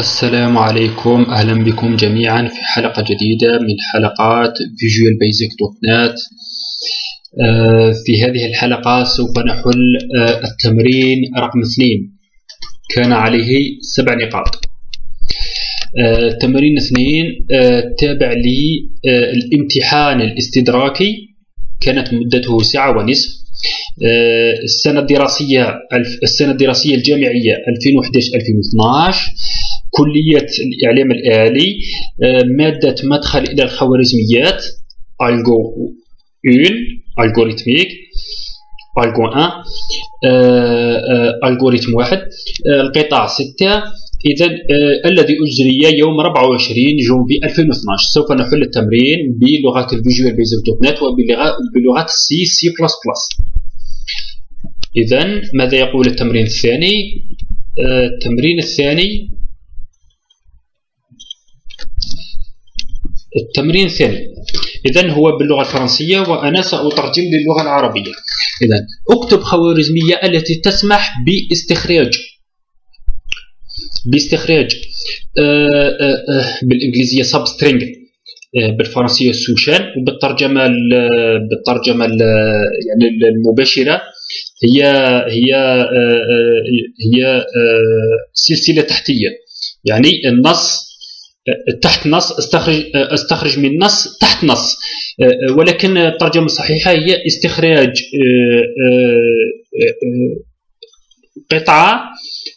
السلام عليكم. أهلا بكم جميعا في حلقة جديدة من حلقات Visual Basic دوت آه، في هذه الحلقة سوف نحل آه، التمرين رقم اثنين. كان عليه سبع نقاط. آه، تمرين اثنين تابع للامتحان الاستدراكي. كانت مدته ساعة ونصف. السنة الدراسية السنة الدراسية الجامعية 2011 2012 كلية الإعلام الآلي آه، مادة مدخل إلى الخوارزميات algo 1 algorithmique algo 1 algorithme 1 القطاع 6 إذا آه، الذي أجري يوم 24 جونفي 2012 سوف نحل التمرين بلغة ال Visual Basic dot net وبلغة C C plus plus إذا ماذا يقول التمرين الثاني؟ آه، التمرين الثاني التمرين الثاني. إذا هو باللغة الفرنسية وأنا سأترجم للغة العربية. إذا اكتب خوارزمية التي تسمح باستخراج. باستخراج. آه، آه، آه، بالإنجليزية substring. بالفرنسية سوشان. وبالترجمة بالترجمة يعني المباشرة. هي هي هي سلسلة تحتية. يعني النص تحت نص استخرج استخرج من نص تحت نص ولكن الترجمة الصحيحة هي استخراج قطعة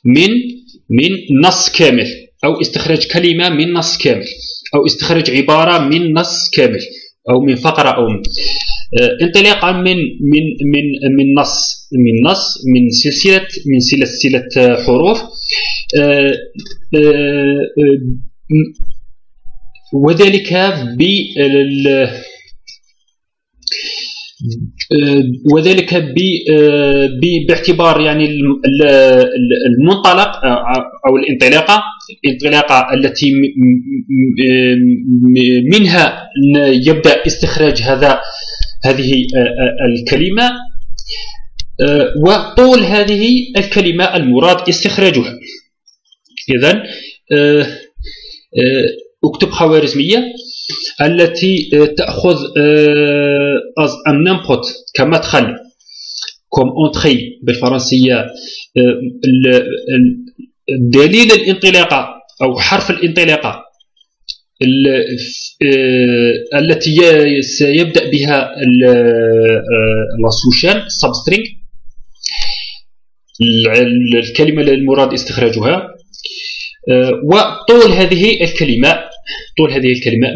من من نص كامل أو استخراج كلمة من نص كامل أو استخراج عبارة من نص كامل أو من فقرة أو من. انطلاقا من من من من نص من نص من سلسلة من سلسلة حروف. وذلك ب وذلك باعتبار يعني المنطلق أو الانطلاقة الانطلاقة التي منها يبدأ استخراج هذا هذه الكلمة وطول هذه الكلمة المراد استخراجها. اذا آه، أكتب خوارزمية التي آه، تأخذ ان آه، انبوت كمدخل comme entrée بالفرنسية دليل الانطلاقة أو حرف الانطلاقة التي سيبدأ بها la sous-chaîne substring الكلمة المراد استخراجها. وطول هذه الكلمة طول هذه الكلمة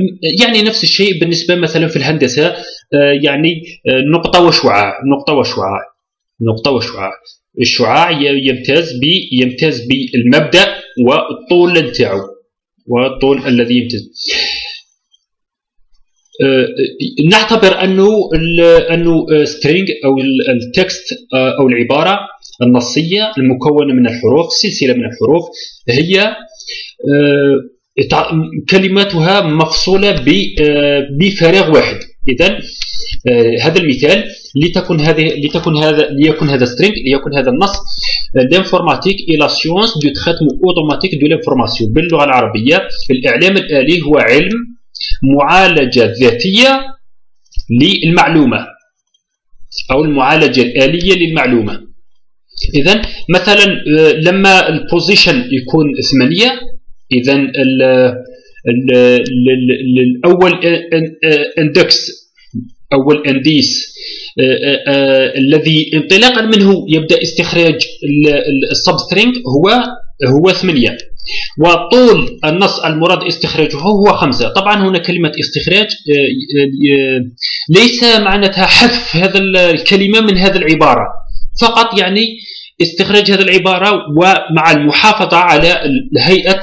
يعني نفس الشيء بالنسبة مثلا في الهندسة آه، يعني آه، نقطة وشعاع نقطة وشعاع نقطة وشعاع. الشعاع يمتاز ب يمتاز بالمبدأ والطول نتاعو والطول الذي يمتاز. نعتبر أنه أنه string أو ال text أو العبارة النصية المكونة من الحروف سلسلة من الحروف هي آه، كلماتها مفصولة آه، بفراغ واحد. إذا آه، هذا المثال لتكن هذه لتكن هذا ليكن هذا string ليكن هذا النص l'informatique est la science de traitement automatique de l'information باللغة العربية الإعلام الآلي هو علم معالجة ذاتية للمعلومة أو المعالجة الآلية للمعلومة. اذا مثلا آه، لما ال position يكون ثمانية اذا الأول index أول indice آه، آه، الذي انطلاقا منه يبدأ استخراج ال substring هو هو ثمانية. وطول النص المراد استخراجه هو خمسة. طبعا هنا كلمة استخراج ليس معناتها حذف هذا الكلمة من هذه العبارة. فقط يعني استخراج هذه العبارة ومع المحافظة على هيئة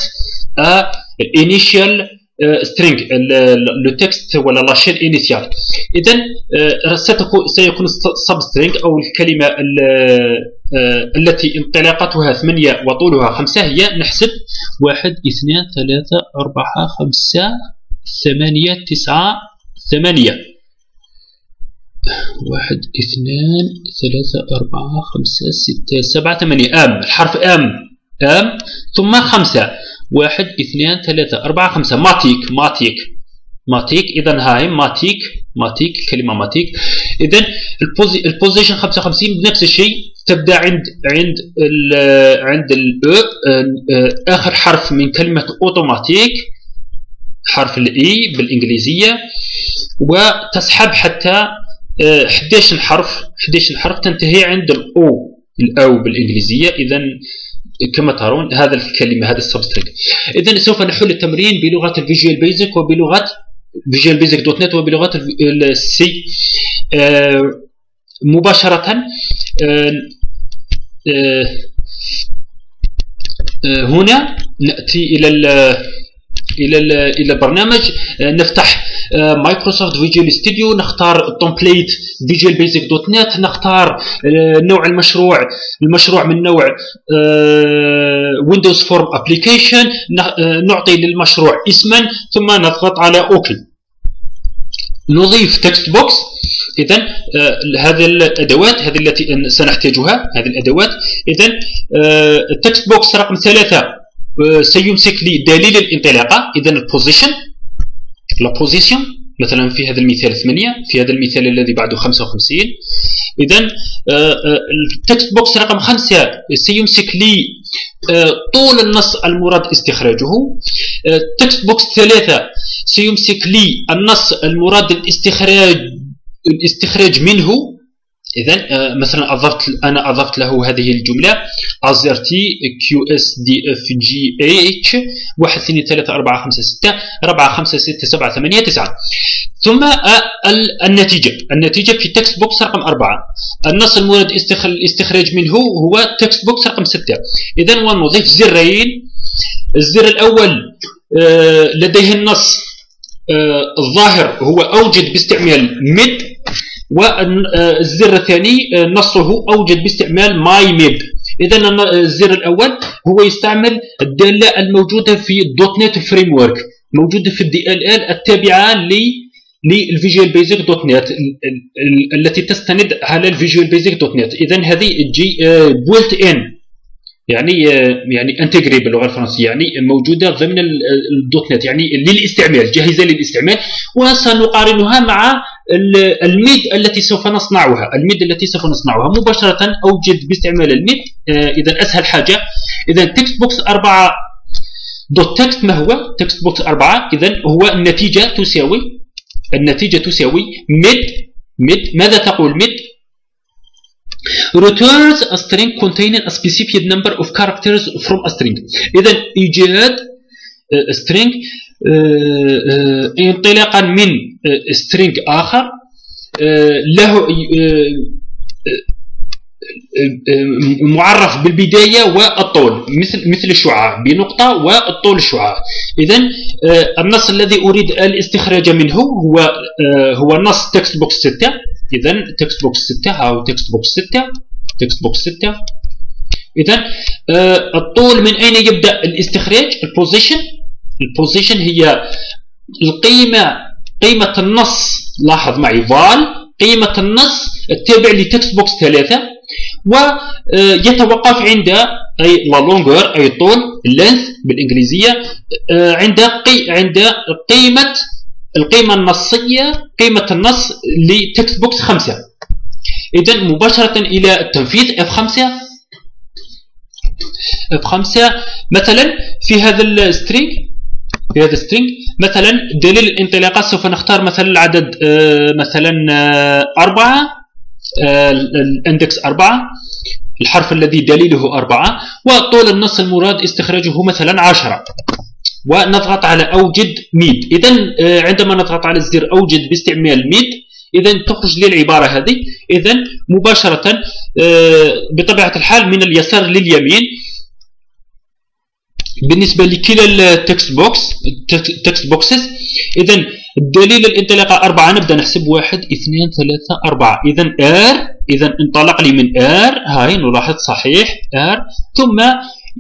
ال initial string le texte ولا la chaîne initiale اذا سيكون sub أو الكلمة آه، التي انطلاقتها ثمانية وطولها خمسة هي نحسب واحد اثنان ثلاثة أربعة خمسة ثمانية تسعة ثمانية. واحد اثنان ثلاثة أربعة خمسة ستة سبعة ثمانية. آم الحرف M. M ثم خمسة. واحد اثنان ثلاثة أربعة خمسة. matique matique. matique إذا هاي matique. matique كلمة matique. إذا ال position 55 بنفس الشيء. تبدأ عند عند ال عند ال آخر حرف من كلمة اوتوماتيك حرف ال E بالإنجليزية. وتسحب حتى 11 حرف 11 حرف تنتهي عند ال O ال O بالإنجليزية. اذا كما ترون هذا الكلمة هذا ال substring. اذا سوف نحل التمرين بلغة ال Visual Basic وبلغة Visual Basic dot NET وبلغة ال C آه، آه، آه، هنا نأتي إلى إلى إلى البرنامج. نفتح Microsoft Visual Studio نختار ال template Visual Basic dot NET نختار نوع المشروع المشروع من نوع Windows Form Application نعطي للمشروع اسما ثم نضغط على OK. نضيف text box اذا آه هذه الأدوات هذه التي سنحتاجها هذه الأدوات. اذا آه ال text box رقم ثلاثة. آه سيمسك لي دليل الانطلاقه اذا ال position la position مثلا في هذا المثال 8 في هذا المثال الذي بعده 55 اذا ال text box رقم 5 سيمسك لي طول النص المراد استخراجه. ال text box 3 سيمسك لي النص المراد الاستخراج الاستخراج منه. اذا آه، مثلا أضفت أنا أضفت له هذه الجملة أزرتي كيو إس دي إف جي إتش 1 2 3 4 5 6 4 5 6 7 8 9 ثم آه، النتيجة. النتيجة في text box رقم 4 النص المراد الاستخراج منه هو text box رقم 6 اذا ونضيف زرين. الزر الأول آه، لديه النص الظاهر هو أوجد باستعمال Mid والزر الثاني نصه أوجد باستعمال My Mid إذا الزر الأول هو يستعمل الدالة الموجودة في dot NET Framework موجودة في ال DLL التابعة ل لل Visual Basic dot NET التي تستند على ال Visual Basic dot NET. اذا هذه تجي built in يعني يعني intégrée باللغة الفرنسيه يعني موجودة ضمن ال dot NET يعني للاستعمال جاهزة للاستعمال وسنقارنها مع ال Mid التي سوف نصنعها ال Mid التي سوف نصنعها مباشرة اوجد باستعمال ال Mid. آه، اذا أسهل حاجة. اذا text box 4 dot text ما هو؟ text box 4 اذا هو النتيجة تساوي النتيجة تساوي Mid. Mid ماذا تقول Mid؟ returns a string containing a specific number of characters from a string. اذا إيجاد آه، string انطلاقا من string آخر. له معرف بالبداية والطول مثل مثل الشعاع بنقطة والطول الشعاع اذا النص الذي أريد الاستخراج منه هو هو نص TextBox 6 اذا TextBox 6 أو TextBox 6 TextBox 6 اذا الطول من أين يبدأ الاستخراج؟ ال position ال position هي القيمة قيمة النص. لاحظ معي Val قيمة النص التابع ل TextBox 3 ويتوقف عند أي لا أي الطول ال length بالإنجليزية عند قي عند قيمة القيمة النصية قيمة النص ل TextBox 5 إذا مباشرة إلى التنفيذ F5 F5 مثلا في هذا ال string هذا ال string مثلا دليل الانطلاقة سوف نختار مثلا العدد آه، مثلا آه، أربعة آه، ال index أربعة الحرف الذي دليله أربعة وطول النص المراد استخراجه مثلا عشرة. ونضغط على أوجد Mid إذا عندما نضغط على الزر أوجد باستعمال Mid إذا تخرج لي العبارة هذه. إذا مباشرة بطبيعة الحال من اليسار لليمين. بالنسبة لكلا ال TextBox ال TextBoxes إذا الدليل الانطلاقة أربعة نبدأ نحسب واحد اثنين ثلاثة أربعة. إذا R إذا انطلق لي من R هاي نلاحظ صحيح R ثم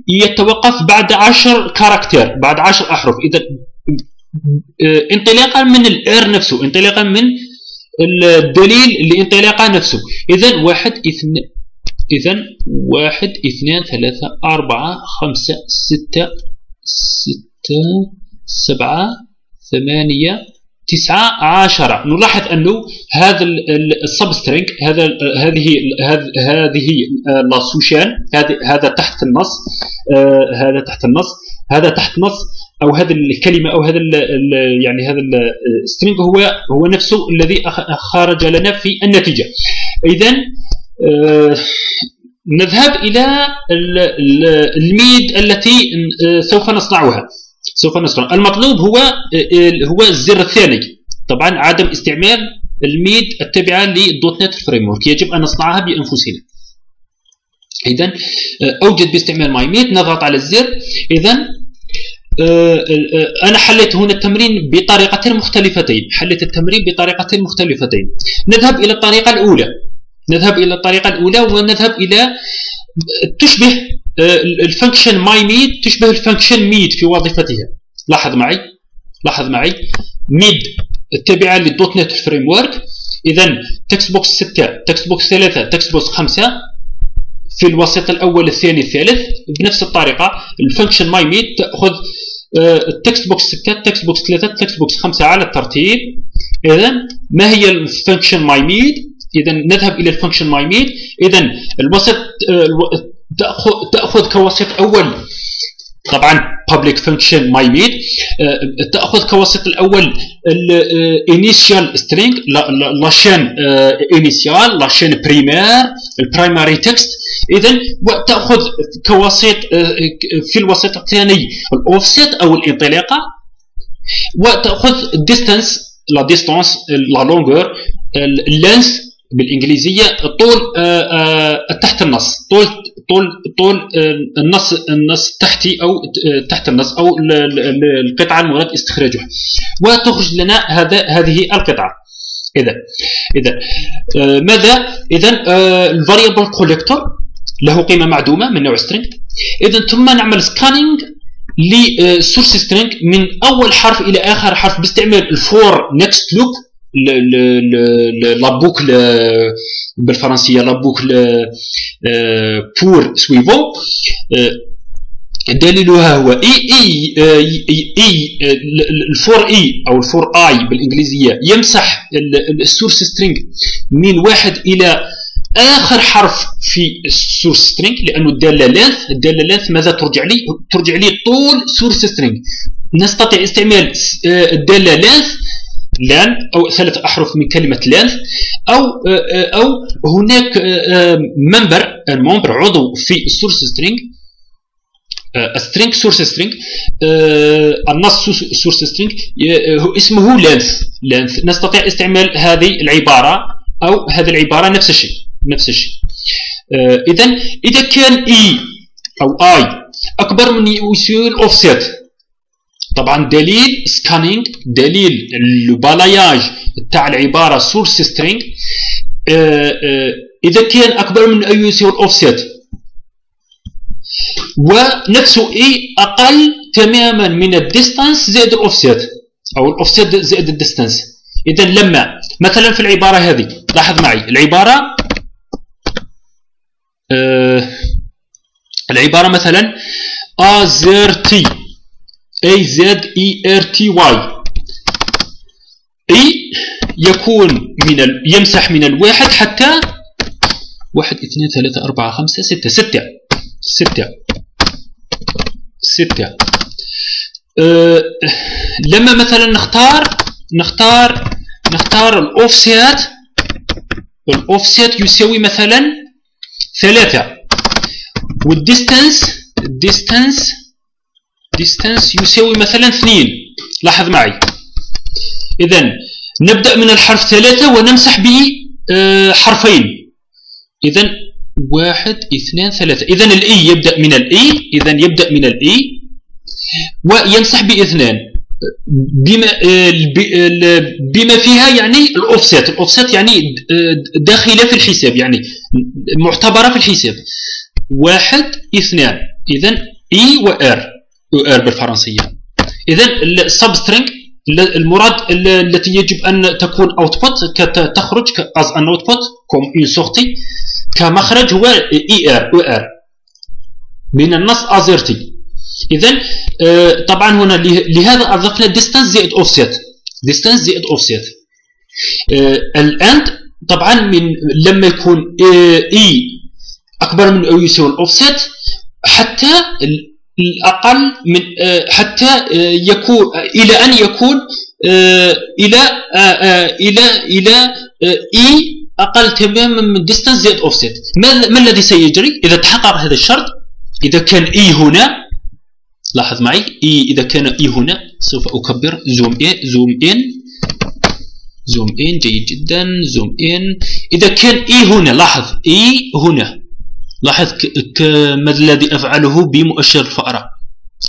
يتوقف بعد عشر character بعد عشر أحرف. إذا انطلاقا من ال R نفسه انطلاقا من الدليل لانطلاقا نفسه. إذا واحد اثنين إذا واحد اثنين ثلاثة أربعة خمسة ستة ستة سبعة ثمانية تسعة عشرة. نلاحظ أنه هذا ال substring هذا هذه هذه la sous-chaîne هذا تحت النص آه، هذا تحت النص هذا تحت نص أو هذه الكلمة أو هذا يعني هذا ال string هو هو نفسه الذي خرج لنا في النتيجة. اذا آه، نذهب إلى ال Mid التي آه، سوف نصنعها. سوف نصنع. المطلوب هو آه، هو الزر الثاني. طبعا عدم استعمال ال Mid التابعة لل dot net framework يجب أن نصنعها بأنفسنا. اذا أوجد باستعمال my mid. نضغط على الزر. آه، آه، أنا حليت هنا التمرين بطريقتين مختلفتين. حليت التمرين بطريقتين مختلفتين. نذهب إلى الطريقة الأولى. نذهب إلى الطريقة الأولى ونذهب إلى تشبه ال function my mid تشبه ال function Mid في وظيفتها. لاحظ معي؟ لاحظ معي؟ Mid التابعة لل dot net framework إذا TextBox 6 TextBox 3 TextBox 5 في الوسط الأول الثاني الثالث بنفس الطريقة ال function my mid تأخذ ال TextBox 6 ال TextBox 3 ال TextBox 5 على الترتيب. اذا ما هي ال function my mid اذا نذهب إلى ال function my mid اذا الوسط تأخذ تاخذ كوسط أول. طبعا public function my mid تأخذ كوسط الأول ال initial string la chaîne initiale la chaîne première ال primary text اذا وتاخذ كوسط آه، في الوسط الثاني الاوفست أو الانطلاقه وتأخذ distance la distance la longueur ال length بالإنجليزية طول تحت النص. طول طول طول النص النص التحتي أو تحت النص أو القطعة المراد استخراجها. وتخرج لنا هذا هذه القطعة. إذا إذا ماذا؟ إذا ال variable collector له قيمة معدومة من نوع string إذا ثم نعمل scanning لل source string من أول حرف إلى آخر حرف باستعمال ال For Next loop la boucle بالفرنسية la boucle pour suivant دليلها هو i i i ال for i أو ال for i بالإنجليزية يمسح ال source string من واحد إلى آخر حرف في ال source string لأنه الدالة length الدالة length ماذا ترجع لي؟ ترجع لي طول source string نستطيع استعمال الدالة length Len أو ثلاث أحرف من كلمة Len أو أو هناك member ال member عضو في ال source string string source string النص source string اسمه length length نستطيع استعمال هذه العبارة أو هذه العبارة نفس الشيء نفس الشيء. اذا إذا كان i أو i أكبر من يساوي الاوفسيت طبعا دليل scanning دليل ال balayage تاع العبارة source string آه، آه، إذا كان أكبر من أي يساوي الاوفسيت ونفسه i أقل تماما من الديستانس زائد الاوفسيت أو الاوفسيت زائد الديستانس اذا لما مثلا في العبارة هذه لاحظ معي العبارة آه العبارة مثلا ازرتي A Z E R T Y. اي يكون من ال... يمسح من الواحد حتى واحد اثنين ثلاثة أربعة خمسة ستة. ستة. ستة. ستة. أه لما مثلا نختار نختار نختار الأوفسيت الأوفسيت يساوي مثلا ثلاثة. وال distance ال distance distance يساوي مثلا 2 لاحظ معي. إذا نبدأ من الحرف 3 ونمسح به آه، حرفين. إذا واحد اثنان ثلاثة. إذا ال i يبدأ من ال i إذا يبدأ من ال i ويمسح باثنان. بما آه، بما فيها يعني ال offset ال offset يعني آه، داخلة في الحساب يعني معتبرة في الحساب. واحد اثنان. اذا i و R R بالفرنسية. اذا ال substring المراد التي يجب أن تكون output تخرج as an output comme un sortie كمخرج هو i R أو R من النص ازرتي اذا آه، طبعا هنا لهذا أضفنا distance زائد offset distance زائد offset ال end طبعا من لما يكون i أكبر من أو يساوي الاوفست حتى الأقل من حتى يكون إلى أن يكون إلى إلى إلى i أقل تماما من distance زائد اوفست ما الذي سيجري؟ إذا تحقق هذا الشرط إذا كان i هنا لاحظ معي i إذا كان i هنا سوف أكبر. zoom i zoom in zoom in جيد جدا. zoom in إذا كان i هنا لاحظ i هنا. لاحظ ما الذي أفعله بمؤشر الفأرة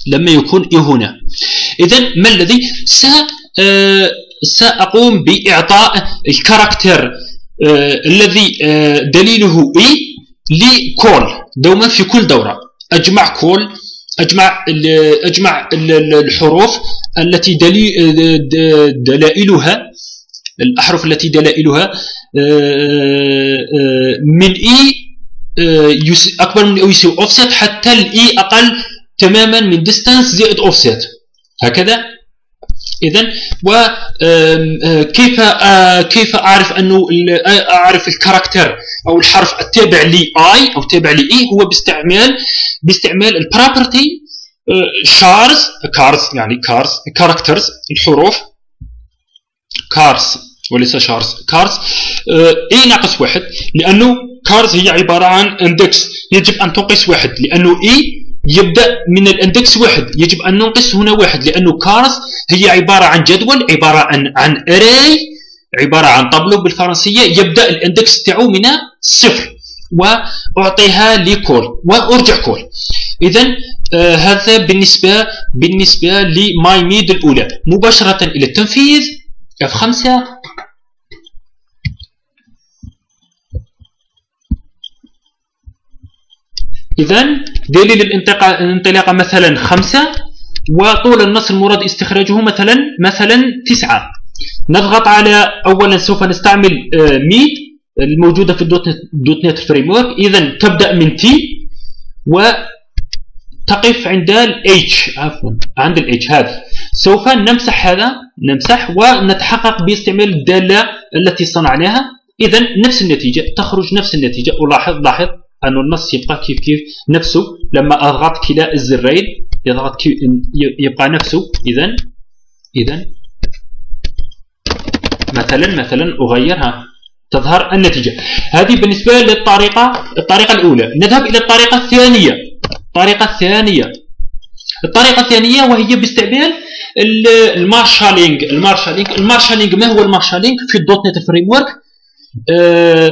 لما يكون i هنا؟ اذا ما الذي س آه سأقوم بإعطاء ال character آه الذي آه دليله i لكول دوما في كل دورة. أجمع كول أجمع أجمع الحروف التي دلائلها الأحرف التي دلائلها من آه، أكبر من أو يساوي اوفست حتى ال i أقل تماما من distance زائد اوفست هكذا؟ اذا وكيف كيف أعرف أنه أعرف ال character أو الحرف التابع لي i أو تابع لي i هو باستعمال باستعمال ال property chars chars يعني chars characters الحروف. chars وليس chars chars i ناقص واحد لأنه chars هي عبارة عن index يجب أن تنقص واحد لأنه i يبدأ من ال index واحد. يجب أن ننقص هنا واحد لأنه chars هي عبارة عن جدول عبارة عن عن array عبارة عن طابلو بالفرنسية. يبدأ ال index تاعو من صفر. وأعطيها لكول وأرجع كول اذا آه هذا بالنسبة بالنسبة ل my mid الأولى. مباشرة إلى التنفيذ. F5 إذا دليل الانطلاقة مثلا خمسة وطول النص المراد استخراجه مثلا مثلا تسعة. نضغط على أولا سوف نستعمل mid آه، الموجودة في ال .NET, framework إذا تبدأ من t وتقف عند الاتش عفوا عند الاتش هذا. سوف نمسح هذا نمسح ونتحقق باستعمال الدالة التي صنعناها. إذا نفس النتيجة تخرج نفس النتيجة. ولاحظ لاحظ أن النص يبقى كيف كيف؟ نفسه. لما أضغط كلا الزرين يضغط يبقى نفسه. إذا إذا مثلا مثلا أغيرها. تظهر النتيجة. هذه بالنسبة للطريقة الطريقة الأولى. نذهب إلى الطريقة الثانية. الطريقة الثانية. الطريقة الثانية وهي باستعمال ال marshalling. ال marshalling ال marshalling ما هو ال marshalling؟ في ال .NET framework. آه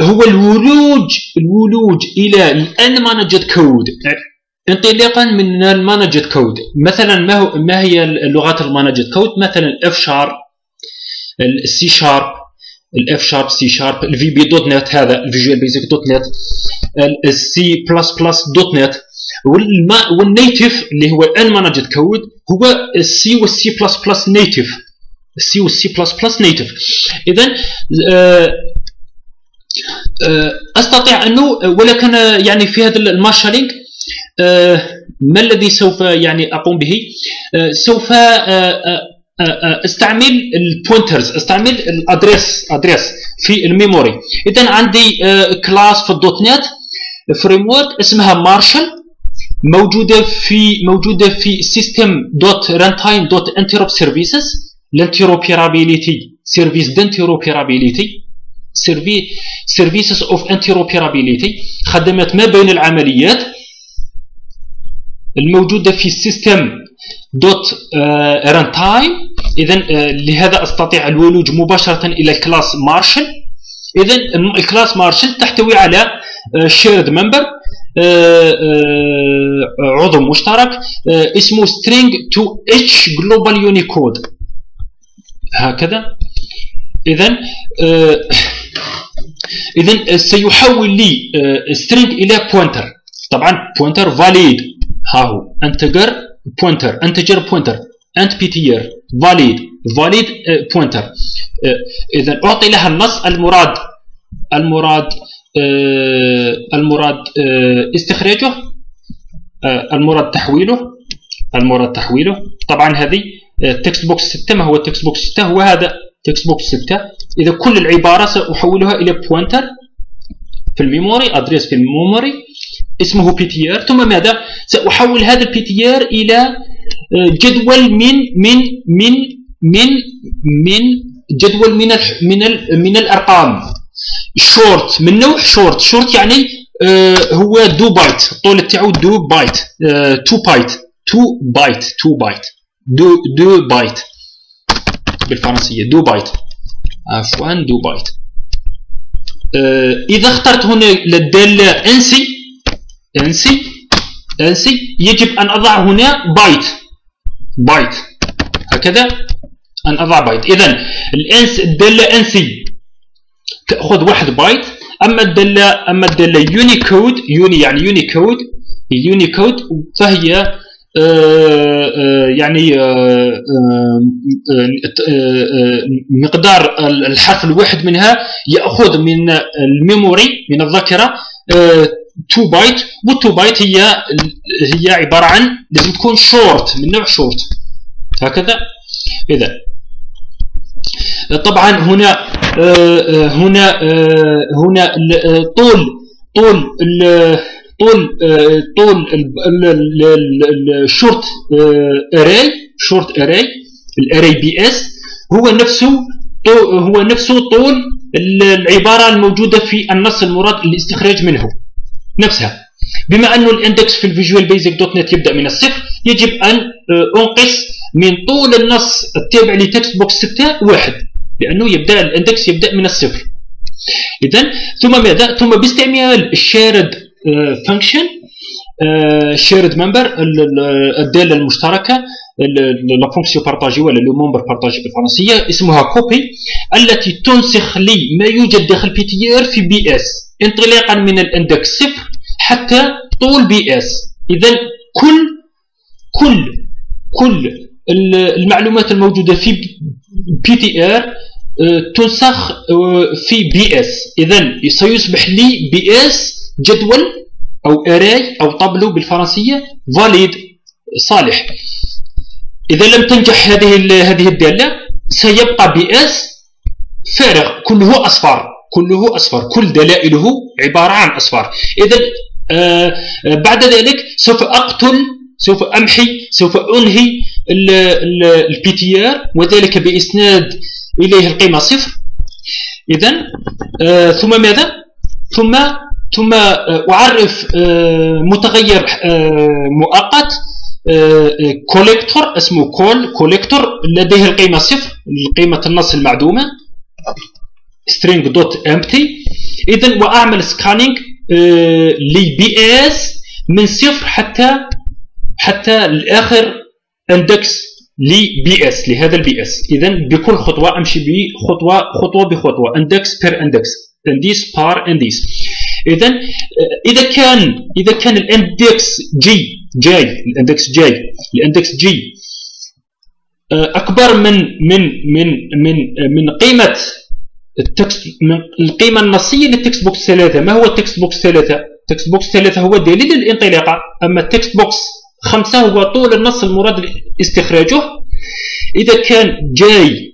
هو الولوج الولوج إلى ال unmanaged code انطلاقا من ال managed code. مثلا ما هو ما هي اللغات ال managed code؟ مثلا الاف شارب السي شارب الاف شارب سي شارب الفي بي دوت نت هذا ال Visual Basic .NET ال C++ .NET. وال native اللي هو ال unmanaged code هو السي والسي بلس بلس نيتف السي والسي بلس بلس نيتف اذا آه، أستطيع أنه ولكن يعني في هذا ال marshalling آه، ما الذي سوف يعني أقوم به؟ سوف أستعمل ال pointers أستعمل ال address address في ال memory. اذا عندي class في ال .NET frame اسمها مارشال موجودة في موجودة في System dot Runtime dot InteropServices ال interopérabilité services d'interopérabilité services of interoperability خدمات ما بين العمليات الموجودة في ال system dot runtime اذا لهذا أستطيع الولوج مباشرة إلى ال class marshal اذا ال class marshal تحتوي على shared member عضو مشترك اسمه string to HGlobal unicode. هكذا. اذا اذا سيحول لي آه، إلى pointer طبعا pointer valid ها هو. pointer integer pointer IntPtr valid valid pointer اذا أعطي لها النص. المراد المراد آه، المراد آه، استخراجه. المراد تحويله. المراد تحويله. طبعا هذه text box 6 ما هو ال text box 6 هو هذا text box 6 إذا كل العبارة سأحولها إلى pointer في ال memory address في ال memory. اسمه PTR ثم ماذا؟ سأحول هذا ال PTR إلى آه، جدول من من من من من جدول من من من الأرقام. شورت من نوع short short يعني آه، هو deux bytes الطول تاعو deux bytes two byte two byte two byte deux deux bytes بالفرنسية. deux bytes عفوا deux bytes آه، إذا اخترت هنا الداله ANSI ANSI ANSI يجب أن أضع هنا بايت بايت هكذا أن أضع بايت اذا ال ANSI الداله ANSI. تأخذ واحد بايت أما الداله أما الداله unicode uni يعني unicode unicode فهي يعني آه، مقدار الحرف الواحد منها يأخذ من الميموري من الذاكرة 2 بايت وال2 بايت هي هي عبارة عن لازم تكون شورت من نوع شورت هكذا؟ إذا. طبعا هنا هنا هنا طول طول طول طول ال short array short array ال array BS هو نفسه هو نفسه طول العبارة الموجودة في النص المراد للاستخراج منه نفسها. بما انه ال index في ال Visual Basic دوت نت يبدأ من الصفر يجب أن آه، أنقص من طول النص التابع ل text box 6 واحد لأنه يبدأ ال index يبدأ من الصفر. اذا ثم ماذا؟ ثم باستعمال ال shared function shared member الداله المشتركة la fonction partagée ولا le membre partagé بالفرنسية اسمها copy التي تنسخ لي ما يوجد داخل PTR في BS انطلاقا من ال index صفر حتى طول BS اذا كل كل كل المعلومات الموجودة في PTR تنسخ في BS اذا سيصبح لي BS جدول أو array أو طابلو بالفرنسية valid صالح. إذا لم تنجح هذه هذه الدالة سيبقى BS فارغ. كله أصفار كله أصفر. كل دلائله عبارة عن أصفار إذا آه بعد ذلك سوف أقتل سوف أمحي سوف أنهي ال PTR وذلك بإسناد إليه القيمة صفر. إذا آه ثم ماذا؟ ثم ثم آه، أعرف آه، متغير آه، مؤقت collector اسمه col collector لديه القيمة صفر قيمة النص المعدومة string dot empty. إذا وأعمل scanning ل BS من صفر حتى حتى الآخر index ل BS لهذا ال BS إذا بكل خطوة أمشي بخطوة خطوة بخطوة index per index indice par indice اذا إذا كان إذا كان ال index J J ال index J ال index J آه، أكبر من من من من من قيمة التكست من القيمة النصية لل text box 3 ما هو ال text box 3 ال text box 3 هو دليل الانطلاقة. أما ال text box 5 هو طول النص المراد استخراجه إذا كان J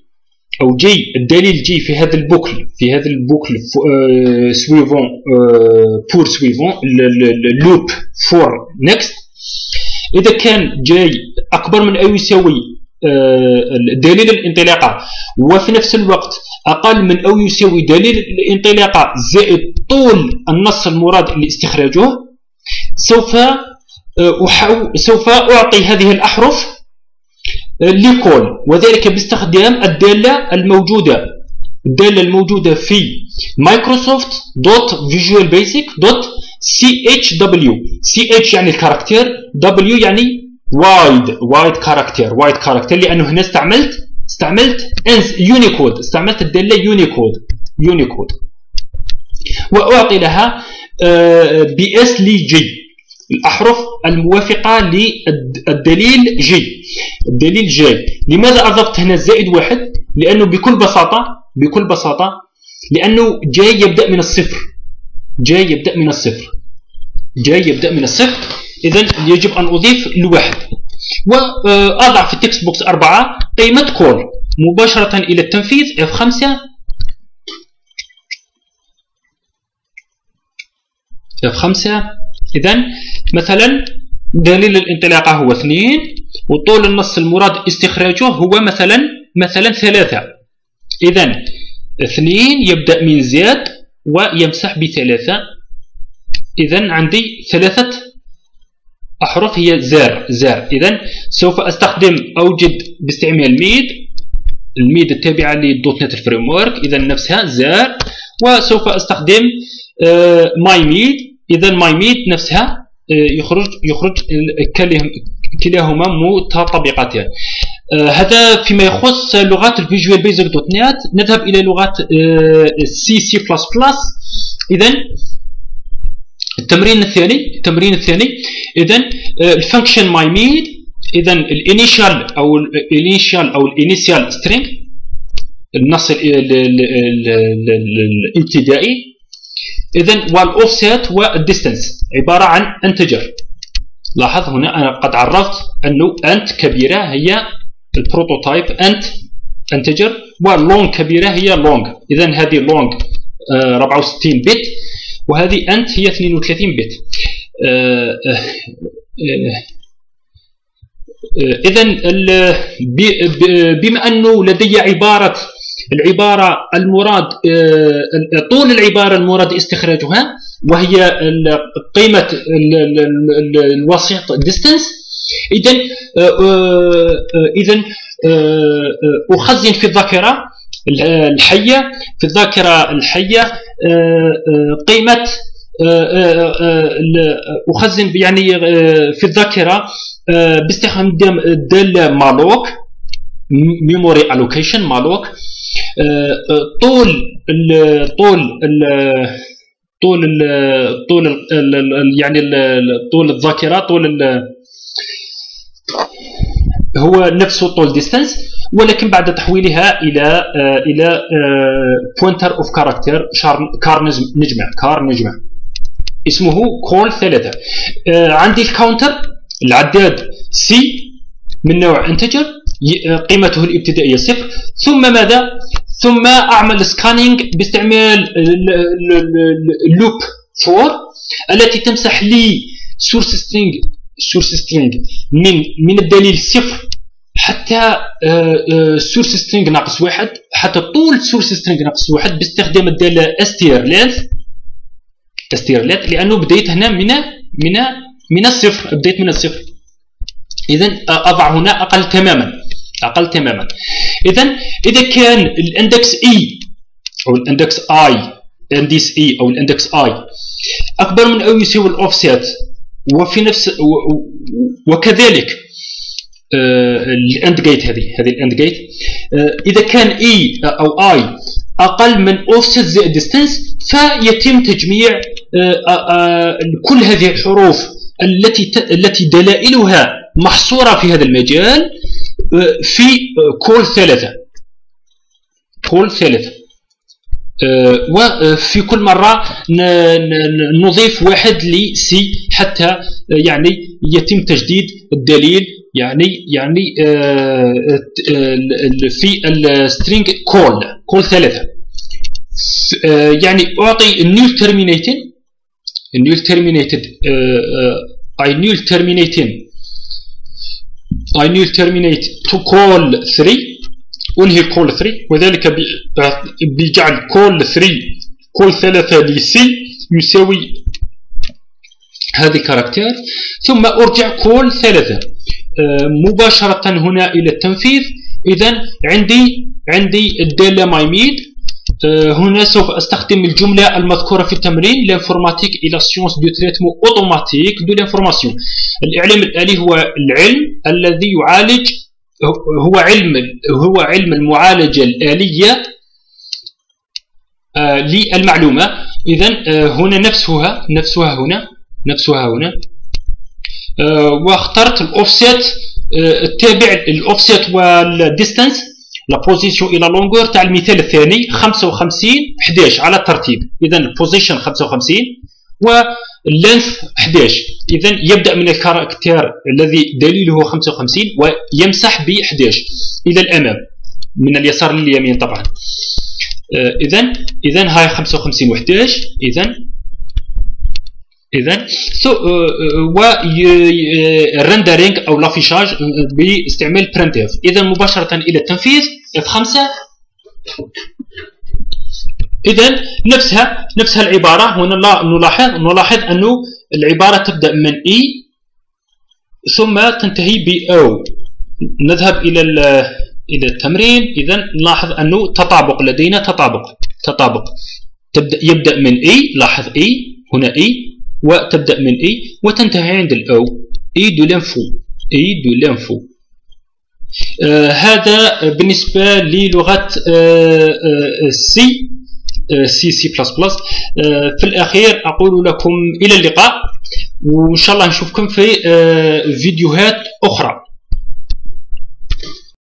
أو J الدليل J في هذا ال boucle في هذا ال boucle suivant pour suivant loop for next إذا كان J أكبر من أو يساوي آه، دليل الانطلاقة وفي نفس الوقت أقل من أو يساوي دليل الانطلاقة زائد طول النص المراد لاستخراجه سوف آه، سوف أعطي هذه الأحرف ل col وذلك باستخدام الدالة الموجودة. الدالة الموجودة في Microsoft dot Visual Basic dot C H W. C H يعني ال character W يعني wide wide character wide character. لأنه هنا استعملت استعملت يونيكود. استعملت الدالة Unicode Unicode. وأعطي لها بي إس لي جي. الأحرف الموافقة للدليل J الدليل J لماذا أضفت هنا زائد واحد؟ لأنه بكل بساطة بكل بساطة لأنه جاي يبدأ من الصفر. جاي يبدأ من الصفر. جاي يبدأ من الصفر. اذا يجب أن أضيف الواحد وأضع في ال text box 4 قيمة col مباشرة إلى التنفيذ F 5 F 5 اذا مثلا دليل الانطلاقه هو 2 وطول النص المراد استخراجه هو مثلا مثلا 3 اذا 2 يبدأ من زاد ويمسح بثلاثة. إذا عندي ثلاثة أحرف هي زار زار. إذا سوف أستخدم أوجد باستعمال ميد. الميد التابعة للدوت نت فريم إذا نفسها زار. وسوف أستخدم ماي ميد. إذا ماي ميد نفسها آه، يخرج يخرج كلاهما متطابقتان. آه، هذا فيما يخص لغات ال Visual Basic dot net نذهب إلى لغات C C plus plus اذا التمرين الثاني التمرين الثاني. آه، ال function my mid اذا ال initial أو ال initial أو ال initial string النص الابتدائي. اذا وال offset وال distance عبارة عن integer لاحظ هنا أنا قد عرفت أنه int كبيرة هي ال prototype int integer وال long كبيرة هي long اذا هذه long 64 bit وهذه int هي 32 bit اذا بما أنه لدي عبارة العبارة المراد طول العبارة المراد استخراجها وهي قيمة الوسيط distance. اذا آه، آه، آه، اذا أخزن في الذاكرة الحية في الذاكرة الحية قيمة أخزن يعني في الذاكرة باستخدام الداله malloc memory allocation malloc. طول ال طول ال طول ال طول ال يعني طول الذاكرة طول هو نفسه طول distance ولكن بعد تحويلها إلى آه إلى pointer of character char نجمة char نجمة اسمه col ثلاثة. آه عندي ال counter العداد C من نوع integer آه، قيمته الابتدائية صفر. ثم ماذا؟ ثم أعمل scanning باستعمال ال loop for التي تمسح لي source string source string من من الدليل صفر حتى source string ناقص واحد حتى طول source string ناقص واحد باستخدام الدالة str length str length لأنه بديت هنا من من من الصفر بديت من الصفر. اذا أضع هنا أقل تماما. أقل تماما. اذا إذا كان ال index i أو ال index i index i أو ال index i أكبر من أو يساوي الأوفسيت وفي نفس وكذلك آه، ال and gate هذه هذه ال and gate آه، إذا كان i أو i أقل من اوفست زائد distance فيتم تجميع آه، كل هذه الحروف التي التي دلائلها محصورة في هذا المجال. في col ثلاثة. col ثلاثة. وفي كل مرة نضيف واحد ل C حتى يعني يتم تجديد الدليل يعني يعني آه، آه، في ال string col col ثلاثة. آه، يعني أعطي نيو ترمينيتين نيو ترمينيتد I new terminating I new terminate to call 3 انهي كول 3 وذلك بجعل كول 3 كول 3 لسي يساوي هذه كاركتير ثم أرجع كول 3 آه، مباشرة هنا إلى التنفيذ. إذا عندي عندي الدالة my mid آه، هنا سوف أستخدم الجملة المذكورة في التمرين l'informatique est la science du traitement automatique de l'information الإعلام الآلي هو العلم الذي يعالج هو علم هو علم المعالجة الآلية آه، للمعلومة. إذا هنا نفسها نفسها هنا نفسها هنا. آه، واخترت الأوفسيت آه، التابع ال offset و ال distance. la position et la longueur تاع المثال الثاني 55 11 على الترتيب. إذا ال position 55 و ال length 11 إذا يبدأ من ال caractère الذي دليله 55 ويمسح ب 11 إلى الأمام. من اليسار لليمين طبعا. إذا إذا هاي 55 و 11 إذا إذا سو و الرندرينج أو لافيشاج باستعمال برنتيف إذا مباشرة إلى التنفيذ 5 اذا نفسها نفسها العبارة هنا نلاحظ نلاحظ أنه العبارة تبدأ من اي ثم تنتهي ب أو نذهب إلى إلى التمرين. اذا نلاحظ أنه تطابق لدينا تطابق تطابق. تبدأ يبدأ من اي لاحظ اي هنا اي وتبدأ من اي وتنتهي عند الاو اي دو لانفو اي دو لانفو آه هذا بالنسبة للغه آه آه سي سي سي بلس بلس. في الأخير أقول لكم إلى اللقاء وإن شاء الله نشوفكم في فيديوهات أخرى.